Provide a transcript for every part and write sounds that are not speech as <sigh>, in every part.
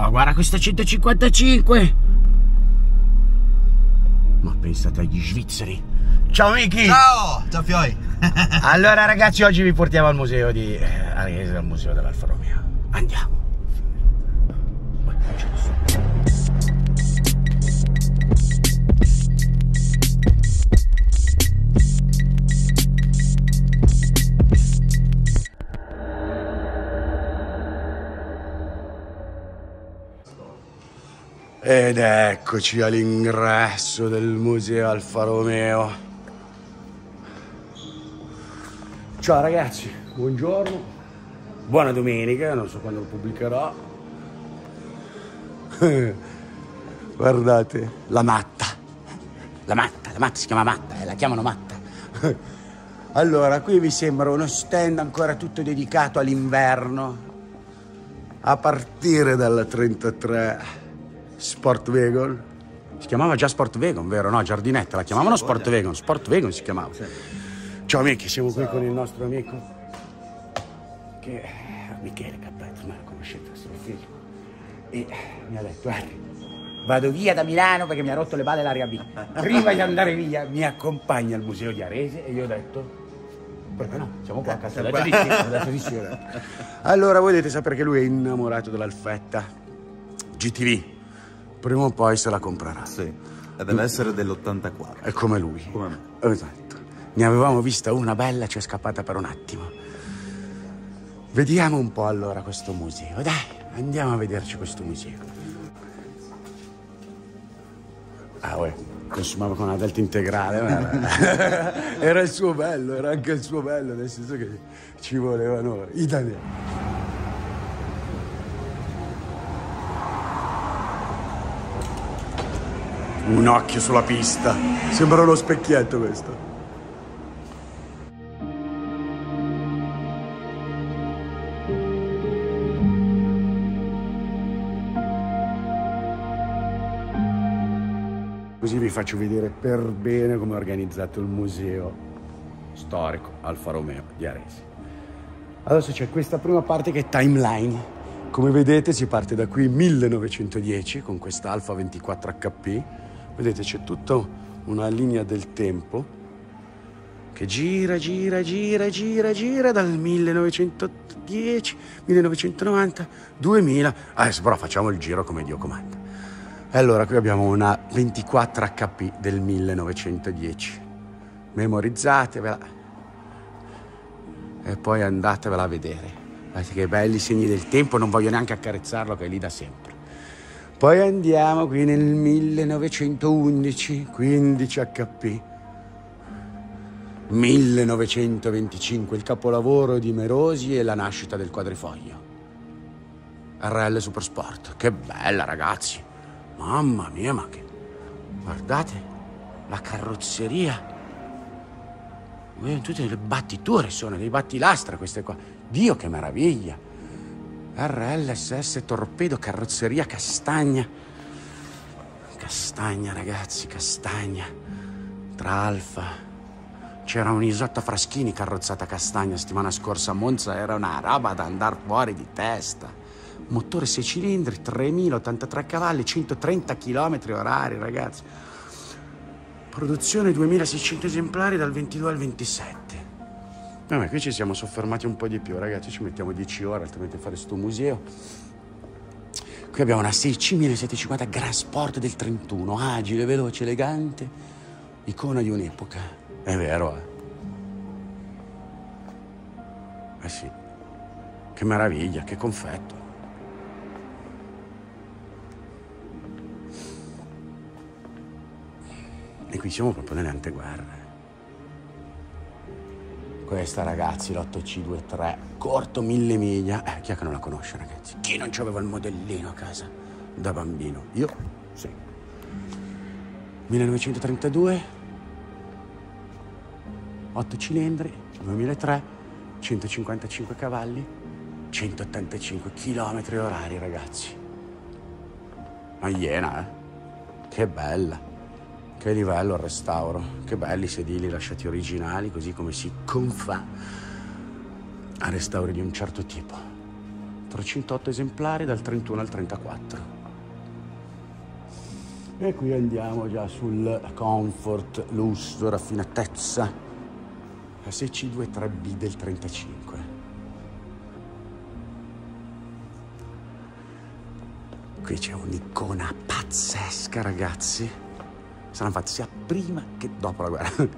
No, guarda questa 155! Ma pensate agli svizzeri. Ciao Miki! Ciao! Ciao Fioi! <laughs> allora ragazzi, oggi vi portiamo al museo di eh, al museo dell'Alfa Romeo. Andiamo! Ed eccoci all'ingresso del Museo Alfa Romeo. Ciao ragazzi, buongiorno. Buona domenica, non so quando lo pubblicherò. <laughs> Guardate, la matta. La matta, la matta si chiama matta, eh, la chiamano matta. <laughs> allora, qui vi sembra uno stand ancora tutto dedicato all'inverno. A partire dalla 33 Sport Vegan. Si chiamava già Sport Vegan, vero? No, Giardinetta, la chiamavano sì, Sport Vegan. Sport Vegan si chiamava. Sì. Ciao amici, siamo Ciao. qui con il nostro amico che Michele Cappetto, ma lo conoscete, suo figlio. E mi ha detto, Harry, vado via da Milano perché mi ha rotto le balle l'area B. Prima di andare via mi accompagna al museo di Arese e io ho detto perché no? Siamo qua a casa. <laughs> Allora voi dovete sapere che lui è innamorato dell'Alfetta GTV prima o poi se la comprerà. Sì, e deve essere dell'84. È come lui. Come me. Esatto. Ne avevamo vista una bella, ci è scappata per un attimo. Vediamo un po' allora questo museo. Dai, andiamo a vederci questo museo. Ah, uè, consumava con una delta integrale. Era... <laughs> era il suo bello, era anche il suo bello, nel senso che ci volevano italiani. Un occhio sulla pista. Sembra uno specchietto questo. Così vi faccio vedere per bene come è organizzato il museo storico Alfa Romeo di Aresi. Adesso c'è questa prima parte che è timeline. Come vedete si parte da qui 1910 con questa Alfa 24 HP Vedete, c'è tutta una linea del tempo che gira, gira, gira, gira, gira dal 1910, 1990, 2000. Adesso però facciamo il giro come Dio comanda. E allora qui abbiamo una 24 HP del 1910. Memorizzatevela e poi andatevela a vedere. Guardate che belli segni del tempo, non voglio neanche accarezzarlo che è lì da sempre. Poi andiamo qui nel 1911, 15 HP. 1925, il capolavoro di Merosi e la nascita del quadrifoglio. RL Supersport, che bella ragazzi. Mamma mia, ma che... Guardate, la carrozzeria. Tutte le battiture sono, dei battilastra queste qua. Dio che meraviglia. RLSS Torpedo Carrozzeria Castagna. Castagna, ragazzi, Castagna. Tra Alfa. C'era un Isotta Fraschini carrozzata Castagna settimana scorsa a Monza, era una roba da andare fuori di testa. Motore 6 cilindri, 3083 cavalli, 130 km orari, ragazzi. Produzione 2600 esemplari dal 22 al 27. Vabbè, qui ci siamo soffermati un po' di più, ragazzi, ci mettiamo 10 ore altrimenti a fare sto museo. Qui abbiamo una 6750 Grand Sport del 31, agile, veloce, elegante, icona di un'epoca. È vero, eh? Eh sì, che meraviglia, che confetto. E qui siamo proprio nelle anteguerre. Questa ragazzi, l'8C23, corto mille miglia. Eh, chi è che non la conosce ragazzi? Chi non aveva il modellino a casa da bambino? Io sì. 1932, 8 cilindri, 2003, 155 cavalli, 185 km orari ragazzi. Ma iena, eh? Che bella. Che livello il restauro, che belli sedili lasciati originali, così come si confà a restauri di un certo tipo. 308 esemplari dal 31 al 34. E qui andiamo già sul comfort, lusso, raffinatezza. La 6C23B del 35. Qui c'è un'icona pazzesca, ragazzi. Saranno fatti sia prima che dopo la guerra. <laughs>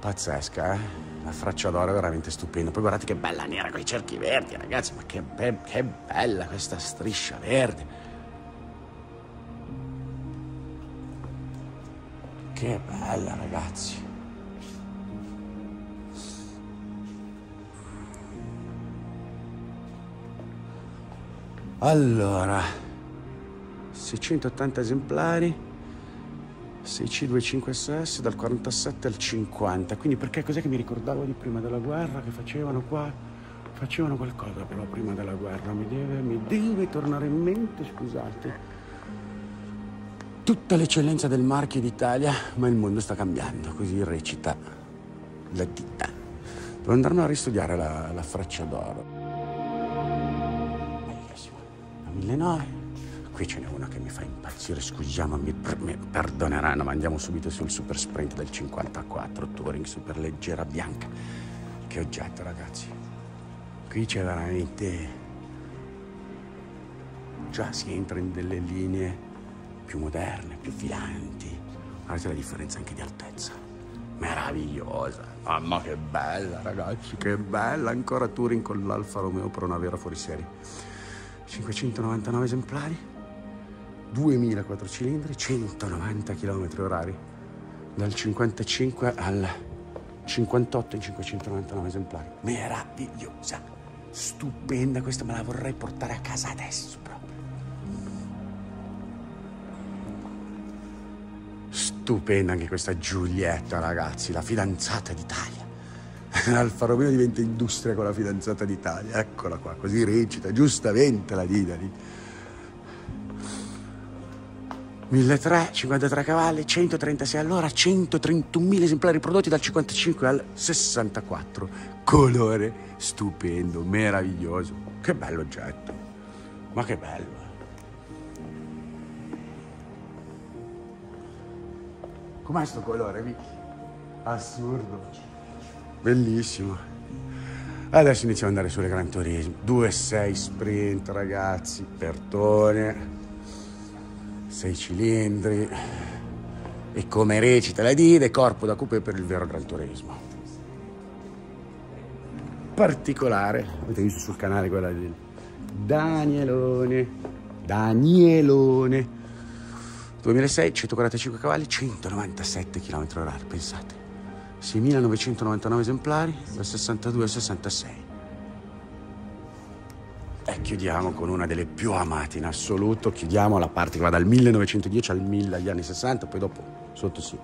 Pazzesca, eh? La fraccia d'oro è veramente stupenda. Poi guardate che bella nera con i cerchi verdi, ragazzi. Ma che, be- che bella questa striscia verde. Che bella, ragazzi. Allora, 680 esemplari, 6C256S dal 47 al 50. Quindi perché cos'è che mi ricordavo di prima della guerra che facevano qua? Facevano qualcosa però prima della guerra, mi deve, mi deve tornare in mente, scusate. Tutta l'eccellenza del marchio d'Italia, ma il mondo sta cambiando, così recita la ditta. Devo andarmela a ristudiare la, la freccia d'oro. Bellissima. La 1009. Qui ce n'è una che mi fa impazzire, scusiamo, mi, mi perdoneranno, ma andiamo subito sul super sprint del 54 Touring super leggera bianca. Che oggetto, ragazzi. Qui c'è veramente... Già si entra in delle linee più moderne, più filanti. Guardate la differenza anche di altezza. Meravigliosa. Mamma che bella, ragazzi, che bella. Ancora Touring con l'Alfa Romeo per una vera fuoriserie. 599 esemplari, 2004 cilindri, 190 km orari. Dal 55 al 58 in 599 esemplari. Meravigliosa. Stupenda questa, me la vorrei portare a casa adesso proprio. Stupenda anche questa Giulietta, ragazzi, la fidanzata d'Italia. <laughs> Alfa Romeo diventa industria con la fidanzata d'Italia. Eccola qua, così recita, giustamente la Didali. 1300, 53 cavalli, 136 all'ora, 131.000 esemplari prodotti dal 55 al 64. Colore stupendo, meraviglioso. Che bello oggetto. Ma che bello. Com'è sto colore, Vicky? Assurdo. Bellissimo. Adesso iniziamo ad andare sulle Gran Turismo. 2.6 sprint, ragazzi. Pertone. 6 cilindri. E come recita la Dide, corpo da coupé per il vero Gran Turismo. Particolare, avete visto sul canale quella di Danielone. Danielone. 2006, 145 cavalli, 197 km h pensate. 6.999 esemplari dal 62 al 66. E chiudiamo con una delle più amate in assoluto. Chiudiamo la parte che va dal 1910 al 1000 agli anni 60, poi dopo sotto sì.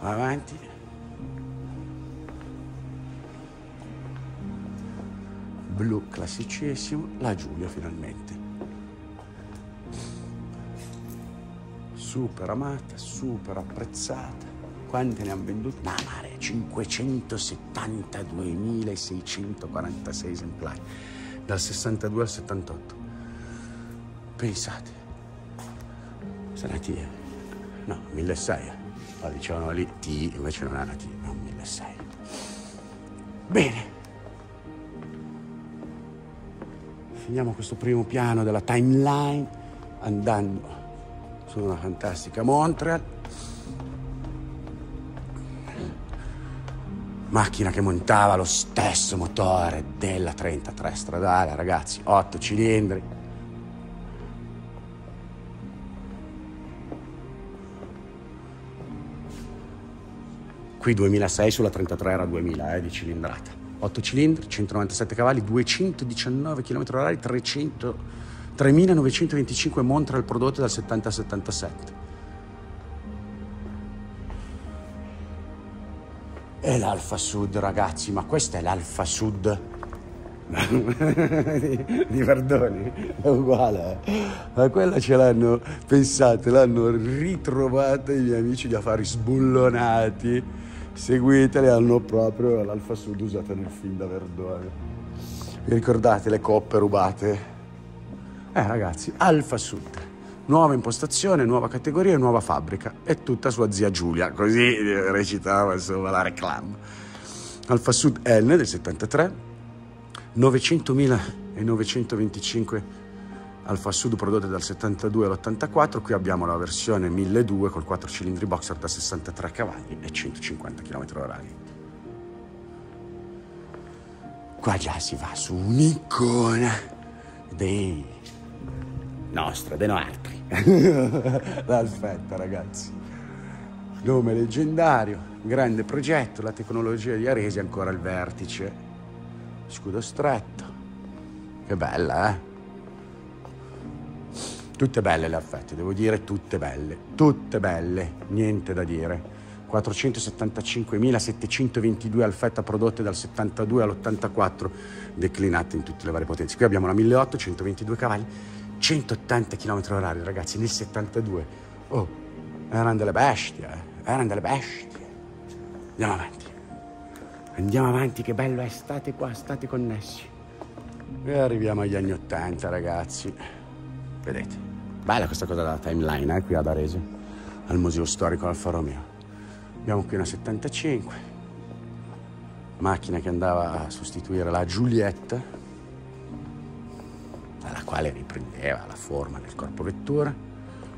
Avanti. Blu classicissimo, la Giulia finalmente. super amata, super apprezzata. Quante ne hanno vendute? No, mare, 572.646 esemplari, dal 62 al 78. Pensate, sarà T, no, 1600. La dicevano lì T, invece non era T, no, 1600. Bene. Finiamo questo primo piano della timeline andando su una fantastica Montreal. Macchina che montava lo stesso motore della 33 stradale, ragazzi, 8 cilindri. Qui 2006 sulla 33 era 2000 eh, di cilindrata. 8 cilindri, 197 cavalli, 219 km h 300 3.925 Montreal prodotte dal 70 al 77. È l'Alfa Sud, ragazzi, ma questa è l'Alfa Sud <laughs> di, di Verdoni, è uguale. Eh? Ma quella ce l'hanno, pensate, l'hanno ritrovata i miei amici di affari sbullonati. Seguitele, hanno proprio l'Alfa Sud usata nel film da Verdone. Vi ricordate le coppe rubate? Eh ragazzi, Alfa Sud. Nuova impostazione, nuova categoria, nuova fabbrica. E tutta sua zia Giulia, così recitava insomma la reclama. Alfa Sud N del 73, 900.925 Alfa Sud prodotte dal 72 all'84. Qui abbiamo la versione 1200 col 4 cilindri boxer da 63 cavalli e 150 km/h. Qua già si va su un'icona dei nostri, dei nostri. L'Alfetta, <laughs> ragazzi. Nome leggendario, grande progetto, la tecnologia di Aresi ancora al vertice. Scudo stretto. Che bella, eh? Tutte belle le affette, devo dire tutte belle, tutte belle, niente da dire. 475.722 alfetta prodotte dal 72 all'84, declinate in tutte le varie potenze. Qui abbiamo la 1800, 122 cavalli, 180 km h ragazzi, nel 72. Oh, erano delle bestie, eh? erano delle bestie. Andiamo avanti. Andiamo avanti, che bello è, state qua, state connessi. E arriviamo agli anni 80, ragazzi. Vedete, bella questa cosa della timeline, eh, qui ad Arese, al Museo Storico Alfa Romeo. Abbiamo qui una 75, macchina che andava a sostituire la Giulietta, quale riprendeva la forma del corpo vettura.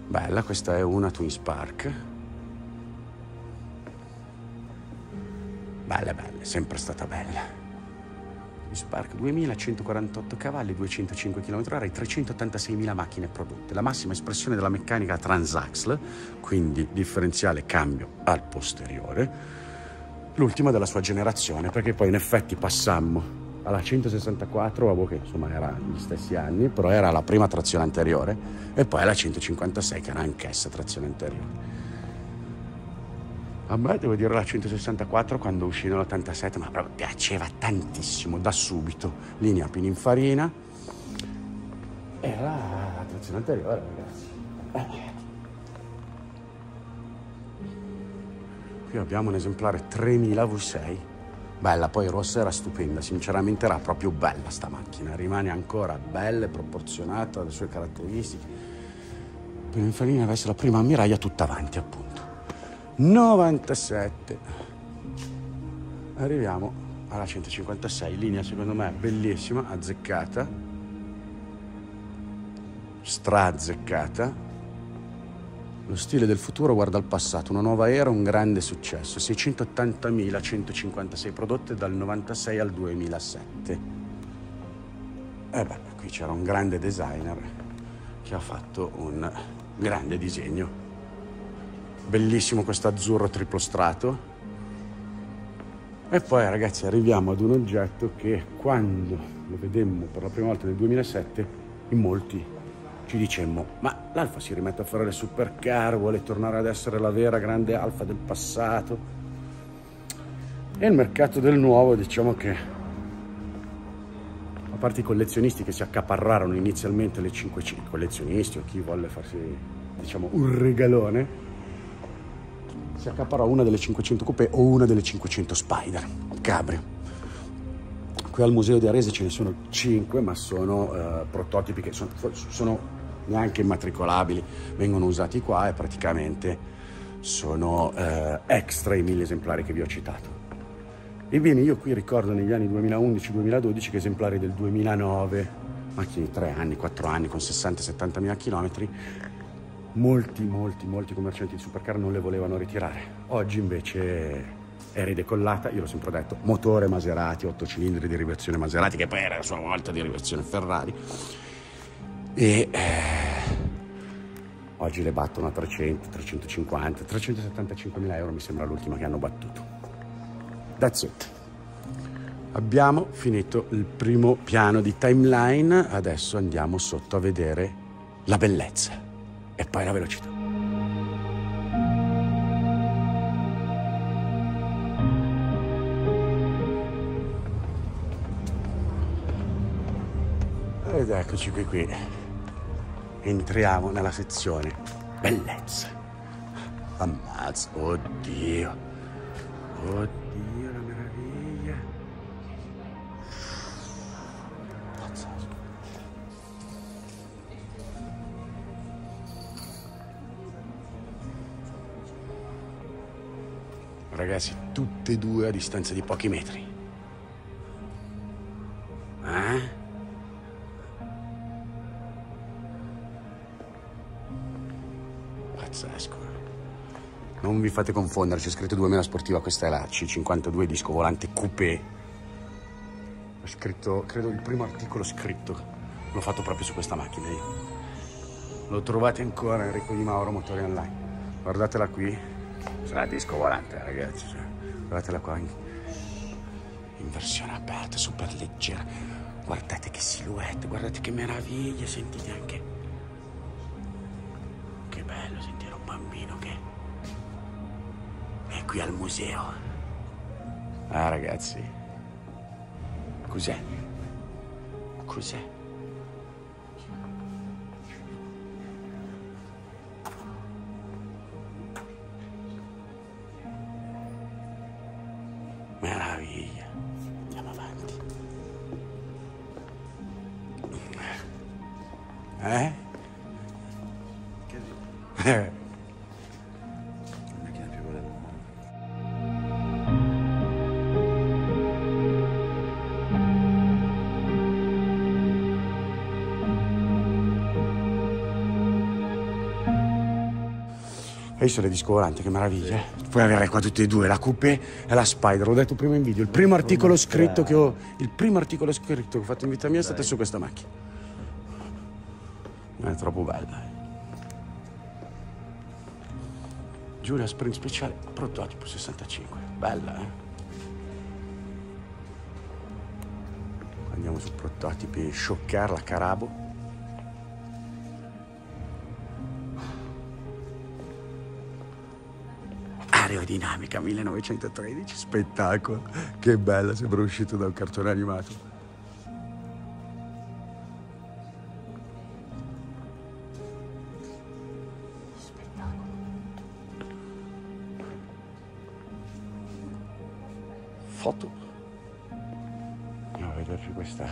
Bella, questa è una Twin Spark. Bella, bella, sempre stata bella. Spark 2148 cavalli, 205 km/h, 386.000 macchine prodotte. La massima espressione della meccanica Transaxle, quindi differenziale cambio al posteriore. L'ultima della sua generazione, perché poi in effetti passammo alla 164, che insomma era gli stessi anni, però era la prima trazione anteriore, e poi alla 156 che era anch'essa trazione anteriore. A me devo dire la 164 quando uscì nell'87, ma proprio piaceva tantissimo da subito. Linea Pininfarina. Era la trazione anteriore, ragazzi. Qui abbiamo un esemplare 3000 V6. Bella, poi rossa era stupenda, sinceramente era proprio bella sta macchina, rimane ancora bella e proporzionata alle sue caratteristiche. Pininfarina deve essere la prima ammiraglia tutta avanti, appunto. 97 arriviamo alla 156 linea secondo me bellissima azzeccata stra-azzeccata lo stile del futuro guarda al passato. Una nuova era un grande successo. 680.156 prodotte dal 96 al 2007 e beh qui c'era un grande designer che ha fatto un grande disegno. Bellissimo questo azzurro triplo strato. E poi ragazzi arriviamo ad un oggetto che quando lo vedemmo per la prima volta nel 2007 in molti ci dicemmo ma l'Alfa si rimette a fare le supercar, vuole tornare ad essere la vera grande Alfa del passato. E il mercato del nuovo diciamo che a parte i collezionisti che si accaparrarono inizialmente le 500 collezionisti o chi volle farsi diciamo un regalone si accaparrò una delle 500 coupé o una delle 500 Spider, cabrio. Qui al museo di Arese ce ne sono 5, ma sono uh, prototipi che sono, sono neanche immatricolabili, vengono usati qua e praticamente sono uh, extra i mille esemplari che vi ho citato. Ebbene, io qui ricordo negli anni 2011-2012 che esemplari del 2009, macchine di 3 anni, 4 anni, con 60-70 mila chilometri, molti, molti, molti commercianti di supercar non le volevano ritirare. Oggi invece è ridecollata, io l'ho sempre detto, motore Maserati, 8 cilindri di riversione Maserati, che poi era a sua volta di riversione Ferrari. E eh, oggi le battono a 300, 350, 375 mila euro mi sembra l'ultima che hanno battuto. That's it. Abbiamo finito il primo piano di timeline, adesso andiamo sotto a vedere la bellezza e poi la velocità. Ed eccoci qui qui entriamo nella sezione bellezza. Ammazza, oddio, oddio, la meraviglia. Ragazzi, tutte e due a distanza di pochi metri. Pazzesco. Non vi fate confondere, c'è scritto 2000 sportiva, questa è la C52 disco volante coupé. Ho scritto, credo il primo articolo scritto, l'ho fatto proprio su questa macchina io. Lo trovate ancora Enrico Di Mauro Motori Online. Guardatela qui, sarà disco volante ragazzi, cioè, guardatela qua in versione aperta, super leggera. Guardate che silhouette, guardate che meraviglia, sentite anche. Qui al museo. Ah ragazzi, cos'è? Cos'è? Hai visto le disco volanti, che meraviglia. Puoi avere qua tutte e due, la coupé e la Spider, l'ho detto prima in video. Il primo articolo scritto che ho. Il primo articolo scritto che ho fatto in vita mia è stato su questa macchina. È troppo bella. eh. Giulia Spring Speciale, prototipo 65. Bella, eh? Andiamo su prototipi Shocker, la Carabo. Aerodinamica 1913, spettacolo. Che bella, sembra uscito da un cartone animato. Foto. Andiamo a vederci questa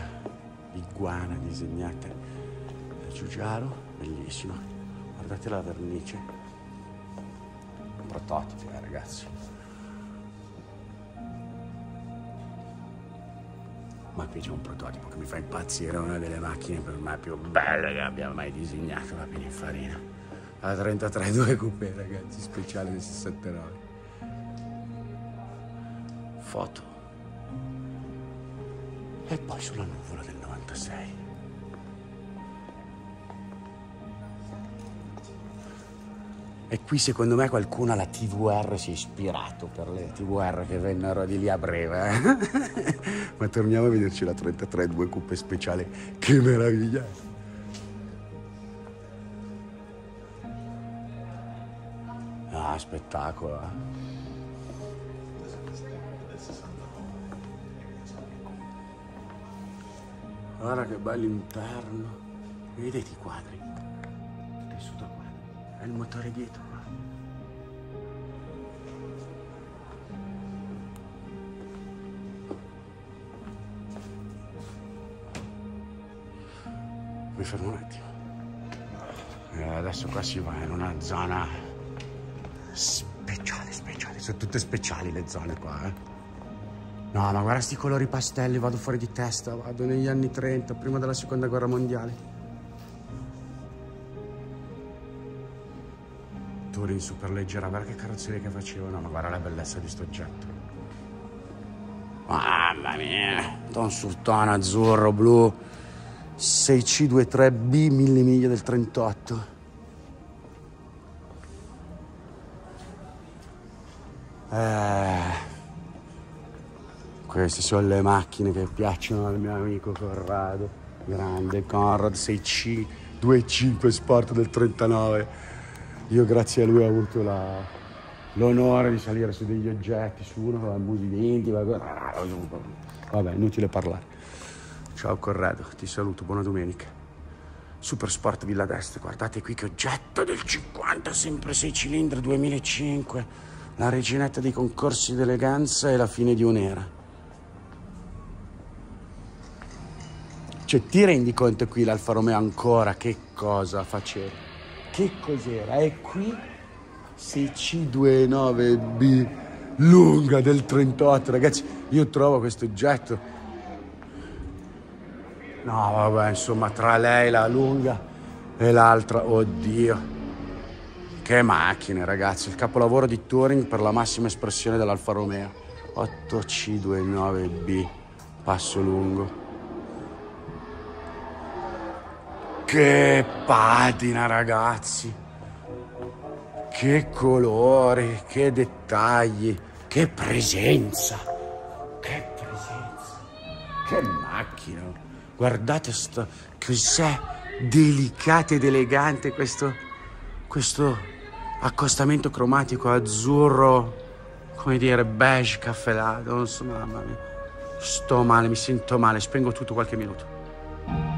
iguana disegnata da Giugiaro, bellissima. Guardate la vernice prototipi, eh, ragazzi. Ma qui c'è un prototipo che mi fa impazzire, una delle macchine per me più belle che abbia mai disegnato, la Pininfarina. La 33-2 Coupé, ragazzi, speciale del 69. Foto. E poi sulla nuvola del 96. E qui secondo me qualcuno alla TVR si è ispirato per le TVR che vennero di lì a breve. eh. <laughs> Ma torniamo a vederci la 33 2 coupe speciale. Che meraviglia! Ah, spettacolo. eh. Guarda che bello interno. Vedete i quadri? Il motore dietro qua. Mi fermo un attimo. E adesso qua si va in una zona speciale, speciale. Sono tutte speciali le zone qua, eh. No, ma guarda sti colori pastelli, vado fuori di testa, vado negli anni 30, prima della seconda guerra mondiale. Touring super leggera, guarda che carrozzeria che facevano, ma guarda la bellezza di sto oggetto. Mamma mia, Don Sultano azzurro, blu, 6C23B, mille miglia del 38. Eh... Queste sono le macchine che piacciono al mio amico Corrado, grande Conrad 6C 25 Sport del 39. Io grazie a lui ho avuto la- l'onore di salire su degli oggetti, su uno con la Musi Vabbè, inutile parlare. Ciao Corrado, ti saluto, buona domenica. Super Sport Villa d'Este, guardate qui che oggetto del 50, sempre 6 cilindri 2005. La reginetta dei concorsi d'eleganza e la fine di un'era. Cioè, ti rendi conto qui l'Alfa Romeo ancora che cosa faceva? Che cos'era? E qui 6C29B lunga del 38, ragazzi. Io trovo questo oggetto. No, vabbè, insomma, tra lei la lunga e l'altra, oddio. Che macchine, ragazzi. Il capolavoro di Touring per la massima espressione dell'Alfa Romeo. 8C29B, passo lungo. Che patina, ragazzi. Che colori, che dettagli, che presenza. Che presenza. Che macchina. Guardate sto cos'è delicato ed elegante questo questo accostamento cromatico azzurro, come dire, beige caffè latte, non so, mamma mia. Sto male, mi sento male, spengo tutto qualche minuto.